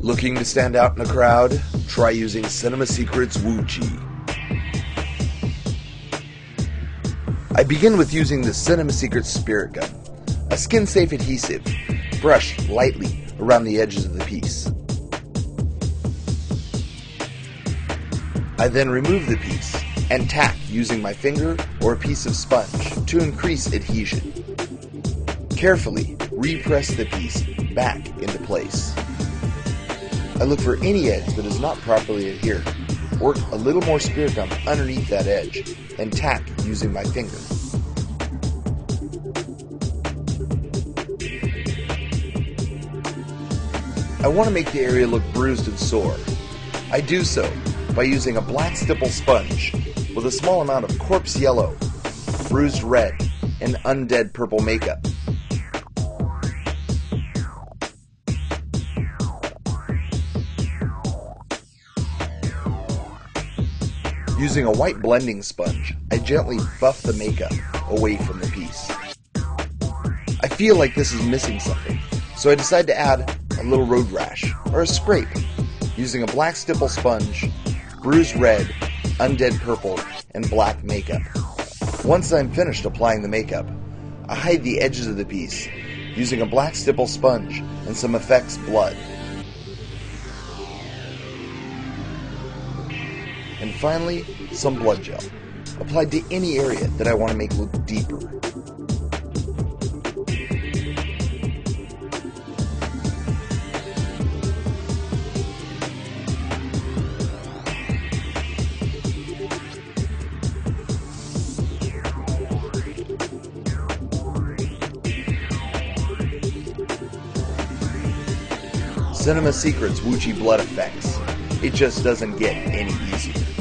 Looking to stand out in a crowd? Try using Cinema Secrets Woochie. I begin with using the Cinema Secrets Spirit Gum, a skin-safe adhesive, brushed lightly around the edges of the piece. I then remove the piece and tack using my finger or a piece of sponge to increase adhesion. Carefully repress the piece back into place. I look for any edge that is not properly adhered. Work a little more spirit gum underneath that edge and tack using my finger. I want to make the area look bruised and sore. I do so by using a black stipple sponge with a small amount of corpse yellow, bruised red, and undead purple makeup. Using a white blending sponge, I gently buff the makeup away from the piece. I feel like this is missing something, so I decide to add a little road rash or a scrape using a black stipple sponge, bruised red, undead purple, and black makeup. Once I'm finished applying the makeup, I hide the edges of the piece using a black stipple sponge and some effects blood. And finally, some blood gel, applied to any area that I want to make look deeper. Cinema Secrets Woochie Blood Effects. It just doesn't get any easier.